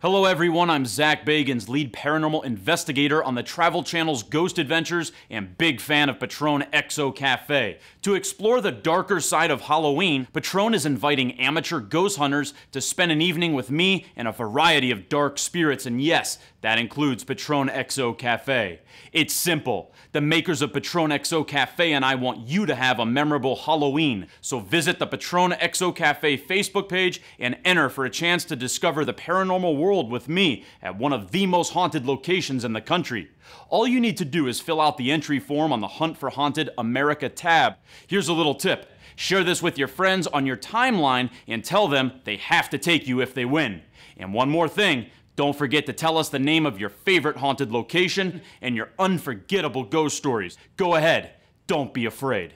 Hello, everyone. I'm Zak Bagans, lead paranormal investigator on the Travel Channel's Ghost Adventures and big fan of Patron XO Cafe. To explore the darker side of Halloween, Patron is inviting amateur ghost hunters to spend an evening with me and a variety of dark spirits, and yes, that includes Patron XO Cafe. It's simple. The makers of Patron XO Cafe and I want you to have a memorable Halloween. So visit the Patron XO Cafe Facebook page and enter for a chance to discover the paranormal world with me at one of the most haunted locations in the country. All you need to do is fill out the entry form on the Hunt for Haunted America tab. Here's a little tip. Share this with your friends on your timeline and tell them they have to take you if they win. And one more thing, don't forget to tell us the name of your favorite haunted location and your unforgettable ghost stories. Go ahead, don't be afraid.